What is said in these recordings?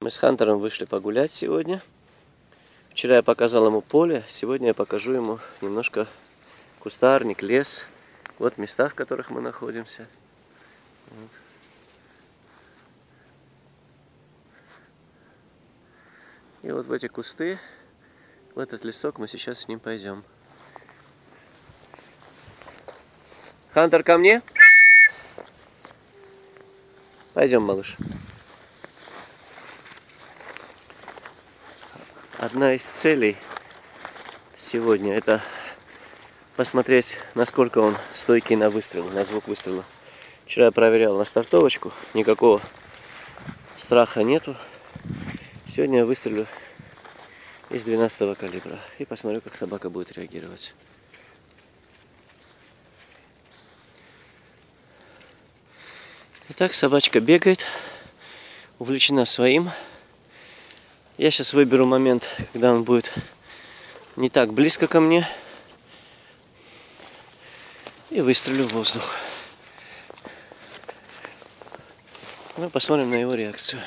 Мы с Хантером вышли погулять сегодня. Вчера я показал ему поле, сегодня я покажу ему немножко кустарник, лес. Вот места, в которых мы находимся. Вот. И вот в эти кусты, в этот лесок мы сейчас с ним пойдем. Хантер, ко мне? Пойдем, малыш. Одна из целей сегодня это посмотреть, насколько он стойкий на выстрел, на звук выстрела. Вчера я проверял на стартовочку, никакого страха нету. Сегодня я выстрелю из 12 калибра и посмотрю, как собака будет реагировать. Итак, собачка бегает, увлечена своим. Я сейчас выберу момент, когда он будет не так близко ко мне. И выстрелю в воздух. Мы посмотрим на его реакцию.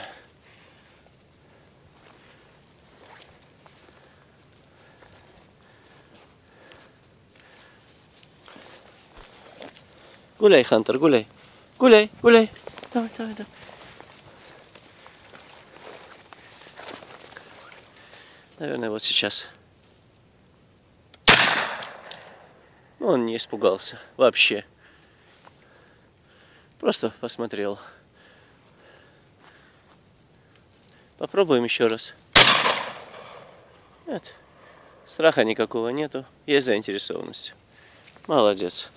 Гуляй, Хантер, гуляй. Гуляй, гуляй. Давай, давай, давай. Наверное, вот сейчас. Он не испугался вообще. Просто посмотрел. Попробуем еще раз. Нет. Страха никакого нету. Есть заинтересованность. Молодец.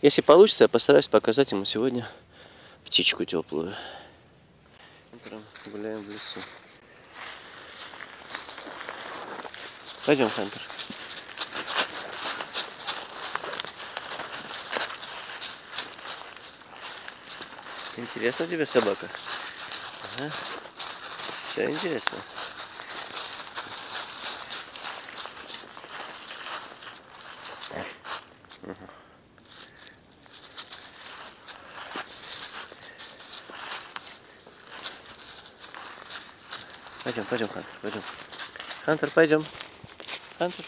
Если получится, я постараюсь показать ему сегодня птичку теплую. Утром гуляем в лесу. Пойдем, Хантер. Интересно тебе собака? Ага. Все интересно. Пойдем, пойдем, Хантер, пойдем. Хантер, пойдем. Хантер.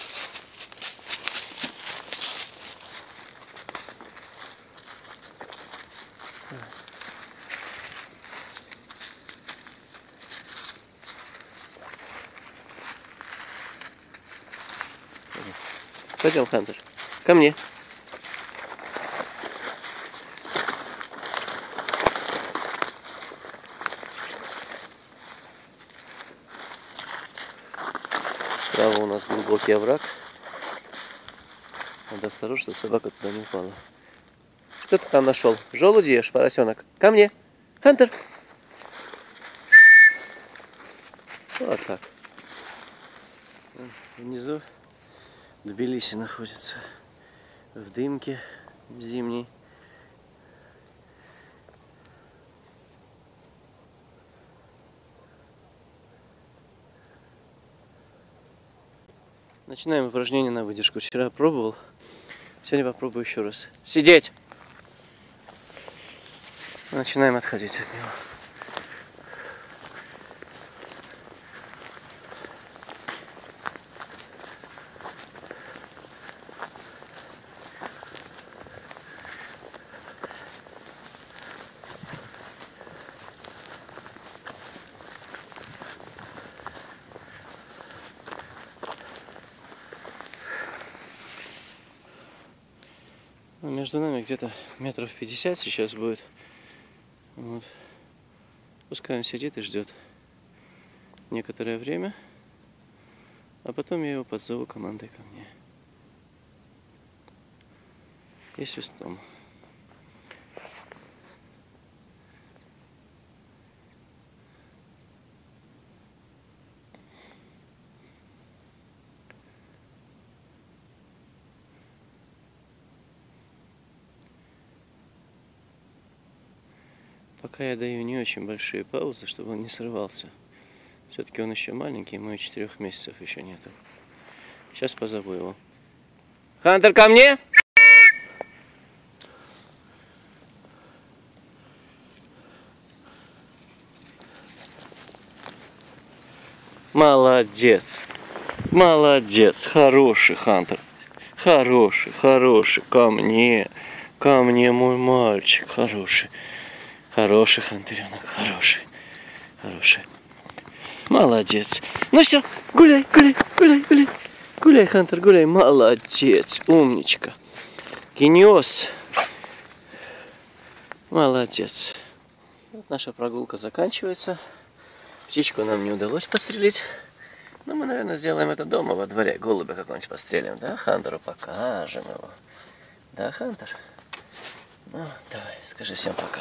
Пойдем, Хантер. Ко мне. Справа у нас глубокий овраг. Надо осторожно, чтобы собака туда не упала. Что ты там нашел? Желуди ешь, поросенок? Ко мне. Хантер. Вот так. Внизу Тбилиси находится. В дымке зимней. Начинаем упражнение на выдержку. Вчера пробовал, сегодня попробую еще раз. Сидеть! Начинаем отходить от него. Ну, между нами где-то метров 50 сейчас будет. Вот. Пускай он сидит и ждет некоторое время. А потом я его подзову командой ко мне. И свистком. Пока я даю не очень большие паузы, чтобы он не срывался. Все-таки он еще маленький, ему и четырех месяцев еще нету. Сейчас позову его. Хантер, ко мне! Молодец. Молодец. Хороший Хантер. Хороший, хороший. Ко мне. Ко мне мой мальчик. Хороший. Хороший Хантеренок. Хороший. Хороший. Молодец. Ну все, гуляй, гуляй, гуляй, гуляй. Гуляй, Хантер, гуляй. Молодец. Умничка. Гениос. Молодец. Вот наша прогулка заканчивается. Птичку нам не удалось пострелить. Но мы, наверное, сделаем это дома, во дворе. Голубя какого-нибудь пострелим, да? Хантеру покажем его. Да, Хантер? Ну, давай, скажи всем пока.